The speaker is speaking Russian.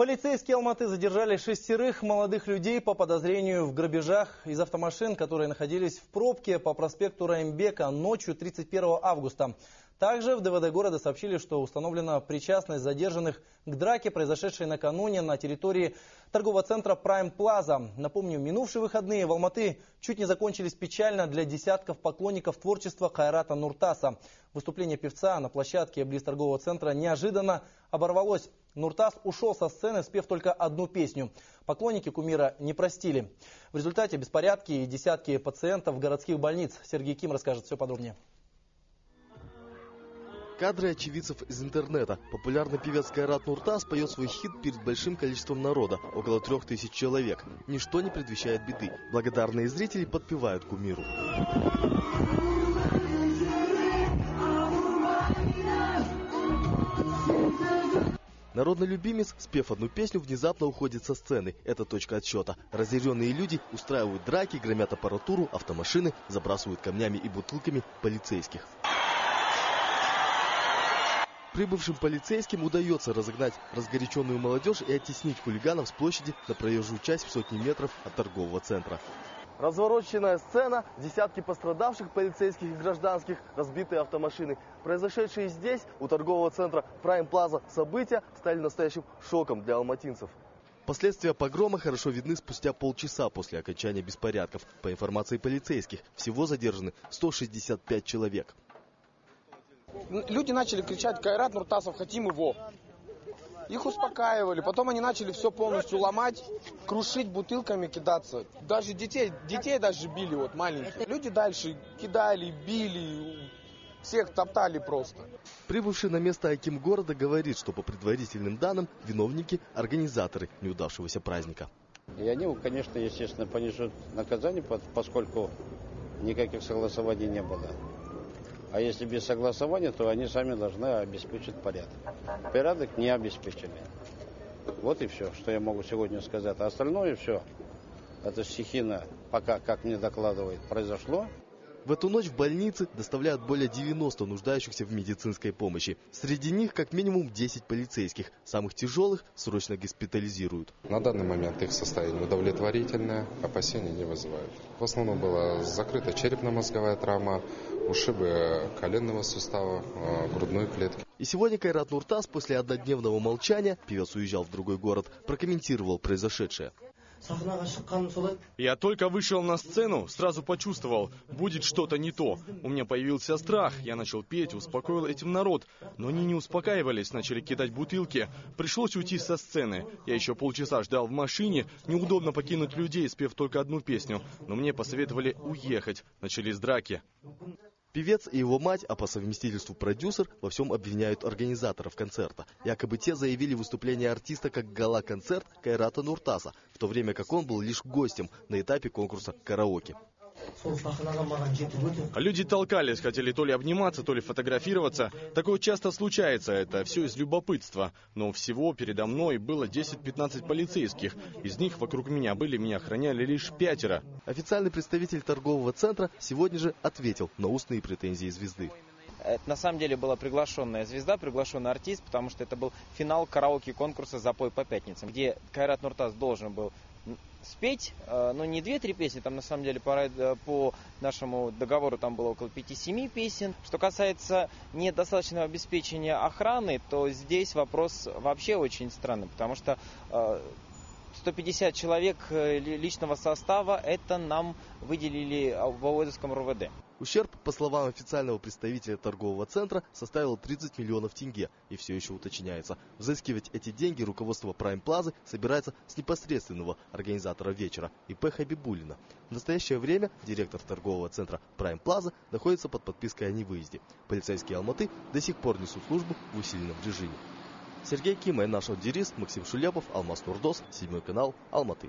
Полицейские Алматы задержали шестерых молодых людей по подозрению в грабежах из автомашин, которые находились в пробке по проспекту Раймбека ночью 31 августа. Также в ДВД города сообщили, что установлена причастность задержанных к драке, произошедшей накануне на территории торгового центра Prime Plaza. Напомню, минувшие выходные в Алматы чуть не закончились печально для десятков поклонников творчества Хайрата Нуртаса. Выступление певца на площадке близ торгового центра неожиданно оборвалось. Нуртас ушел со сцены, спев только одну песню. Поклонники кумира не простили. В результате беспорядки и десятки пациентов городских больниц. Сергей Ким расскажет все подробнее. Кадры очевидцев из интернета. Популярный певец Кайрат Нуртас поет свой хит перед большим количеством народа, около трех тысяч человек. Ничто не предвещает беды. Благодарные зрители подпевают кумиру. Народный любимец, спев одну песню, внезапно уходит со сцены. Это точка отсчета. Разъяренные люди устраивают драки, громят аппаратуру, автомашины, забрасывают камнями и бутылками полицейских. Прибывшим полицейским удается разогнать разгоряченную молодежь и оттеснить хулиганов с площади на проезжую часть в сотни метров от торгового центра. Развороченная сцена, десятки пострадавших полицейских и гражданских, разбитые автомашины. Произошедшие здесь, у торгового центра Prime Plaza, события стали настоящим шоком для алматинцев. Последствия погрома хорошо видны спустя полчаса после окончания беспорядков. По информации полицейских, всего задержаны 165 человек. Люди начали кричать «Кайрат Нуртасов, хотим его!» Их успокаивали, потом они начали все полностью ломать, крушить бутылками, кидаться. Даже детей, детей даже били вот маленьких. Люди дальше кидали, били, всех топтали просто. Прибывший на место Аким города говорит, что по предварительным данным виновники – организаторы неудавшегося праздника. И они, конечно, естественно, понесут наказание, поскольку никаких согласований не было. А если без согласования, то они сами должны обеспечить порядок. Порядок не обеспечили. Вот и все, что я могу сегодня сказать. А остальное все, это стихийно, пока, как мне докладывают, произошло. В эту ночь в больнице доставляют более 90 нуждающихся в медицинской помощи. Среди них как минимум 10 полицейских. Самых тяжелых срочно госпитализируют. На данный момент их состояние удовлетворительное, опасений не вызывают. В основном была закрыта черепно-мозговая травма, ушибы коленного сустава, э, грудной клетки. И сегодня Кайрат Нуртас после однодневного молчания, певец уезжал в другой город, прокомментировал произошедшее. Я только вышел на сцену, сразу почувствовал, будет что-то не то. У меня появился страх, я начал петь, успокоил этим народ. Но они не успокаивались, начали кидать бутылки. Пришлось уйти со сцены. Я еще полчаса ждал в машине, неудобно покинуть людей, спев только одну песню. Но мне посоветовали уехать. Начались драки. Певец и его мать, а по совместительству продюсер, во всем обвиняют организаторов концерта. Якобы те заявили выступление артиста как гала-концерт Кайрата Нуртаса, в то время как он был лишь гостем на этапе конкурса караоке. Люди толкались, хотели то ли обниматься, то ли фотографироваться. Такое часто случается, это все из любопытства. Но всего передо мной было 10-15 полицейских. Из них вокруг меня были, меня охраняли лишь пятеро. Официальный представитель торгового центра сегодня же ответил на устные претензии звезды. Это на самом деле была приглашенная звезда, приглашенный артист, потому что это был финал караоке-конкурса «Запой по пятницам», где Кайрат Нуртас должен был спеть, э, но не две-три песни, там на самом деле по, э, по нашему договору там было около 5-7 песен. Что касается недостаточного обеспечения охраны, то здесь вопрос вообще очень странный, потому что 150 э, человек личного состава это нам выделили в Оводовском РУВД. Ущерб, по словам официального представителя торгового центра, составил 30 миллионов тенге и все еще уточняется. Взыскивать эти деньги руководство Prime Plaza собирается с непосредственного организатора вечера ИП Хабибулина. В настоящее время директор торгового центра Prime Plaza находится под подпиской о невыезде. Полицейские Алматы до сих пор несут службу в усиленном режиме. Сергей Ким, наш Дирис, Максим Шулепов, Алмаз Нурдос, Седьмой канал, Алматы.